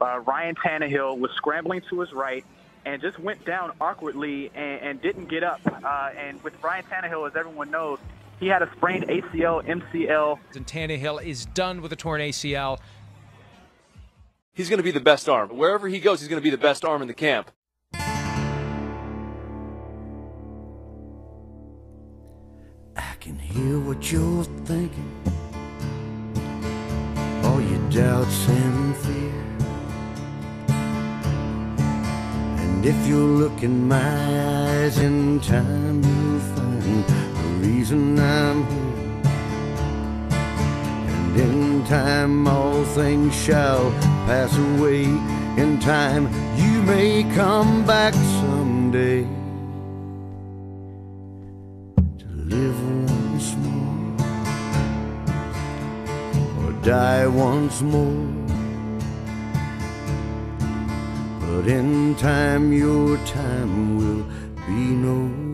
uh, Ryan Tannehill was scrambling to his right and just went down awkwardly and, and didn't get up. Uh, and with Ryan Tannehill, as everyone knows, he had a sprained ACL, MCL. And Tannehill is done with a torn ACL. He's going to be the best arm. Wherever he goes, he's going to be the best arm in the camp. I can hear what you're thinking. All your doubts and fear. And if you look in my eyes in time, you'll find the reason I'm here. And in time, all things shall pass away. In time, you may come back someday to live once more or die once more. But in time, your time will be no